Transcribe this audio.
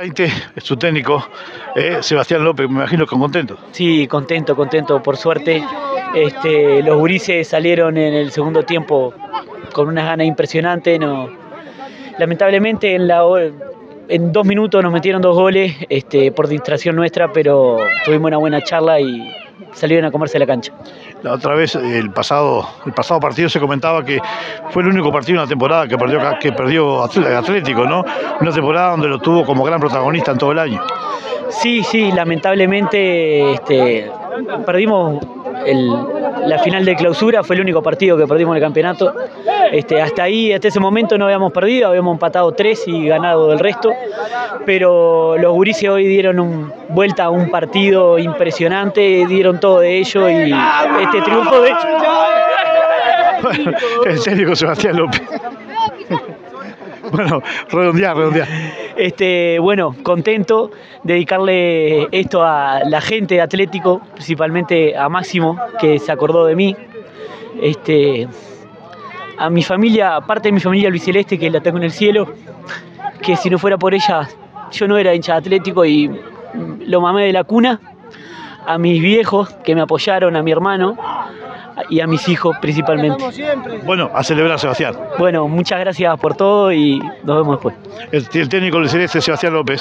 20, su técnico, eh, Sebastián López, me imagino que contento. Sí, contento, contento, por suerte. Este, los gurises salieron en el segundo tiempo con unas ganas impresionantes. No, lamentablemente en, la, en dos minutos nos metieron dos goles este, por distracción nuestra, pero tuvimos una buena charla y salieron a comerse la cancha. La otra vez, el pasado, el pasado partido se comentaba que fue el único partido en la temporada que perdió, que perdió Atlético, ¿no? Una temporada donde lo tuvo como gran protagonista en todo el año. Sí, sí, lamentablemente este, perdimos la final de clausura, fue el único partido que perdimos en el campeonato. Este, hasta ahí, hasta ese momento no habíamos perdido, habíamos empatado tres y ganado el resto, pero los gurises hoy dieron vuelta a un partido impresionante, dieron todo de ello y este triunfo de... en serio, Sebastián López. Bueno, redondear, redondear. Este, bueno, contento, dedicarle esto a la gente de Atlético, principalmente a Máximo, que se acordó de mí. Este, a mi familia, aparte de mi familia Luis Celeste, que la tengo en el cielo, que si no fuera por ella, yo no era hincha de Atlético y lo mamé de la cuna. A mis viejos que me apoyaron, a mi hermano, y a mis hijos principalmente. Bueno, a celebrar Sebastián. Bueno, muchas gracias por todo y nos vemos después. El, el técnico del Celeste, Sebastián López.